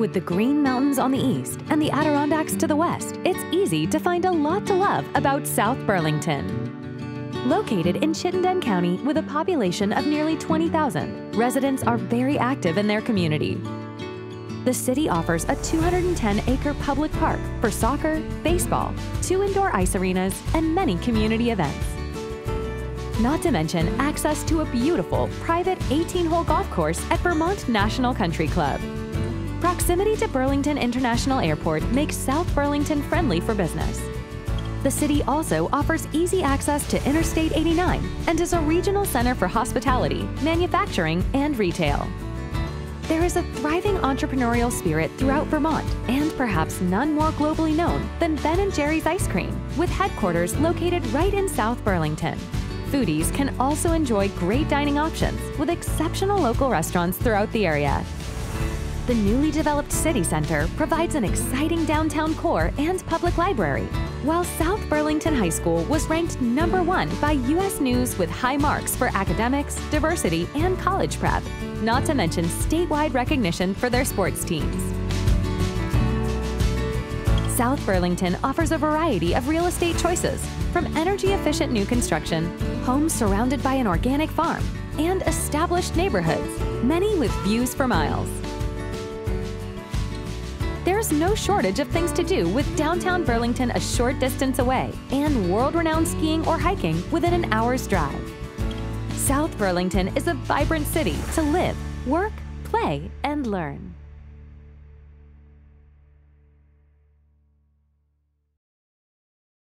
With the Green Mountains on the east and the Adirondacks to the west, it's easy to find a lot to love about South Burlington. Located in Chittenden County with a population of nearly 20,000, residents are very active in their community. The city offers a 210-acre public park for soccer, baseball, two indoor ice arenas, and many community events. Not to mention access to a beautiful private 18-hole golf course at Vermont National Country Club. Proximity to Burlington International Airport makes South Burlington friendly for business. The city also offers easy access to Interstate 89 and is a regional center for hospitality, manufacturing, and retail. There is a thriving entrepreneurial spirit throughout Vermont, and perhaps none more globally known than Ben & Jerry's Ice Cream, with headquarters located right in South Burlington. Foodies can also enjoy great dining options with exceptional local restaurants throughout the area, the newly developed city center provides an exciting downtown core and public library, while South Burlington High School was ranked number one by U.S. News with high marks for academics, diversity, and college prep, not to mention statewide recognition for their sports teams. South Burlington offers a variety of real estate choices, from energy efficient new construction, homes surrounded by an organic farm, and established neighborhoods, many with views for miles. There's no shortage of things to do with downtown Burlington a short distance away and world-renowned skiing or hiking within an hour's drive. South Burlington is a vibrant city to live, work, play, and learn.